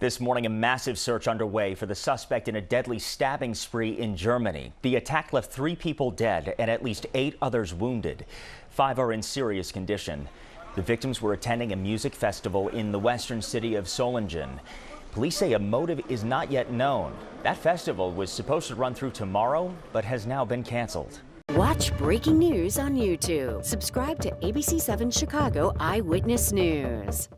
This morning, a massive search underway for the suspect in a deadly stabbing spree in Germany. The attack left three people dead and at least eight others wounded. Five are in serious condition. The victims were attending a music festival in the western city of Solingen. Police say a motive is not yet known. That festival was supposed to run through tomorrow, but has now been canceled. Watch breaking news on YouTube. Subscribe to ABC7 Chicago Eyewitness News.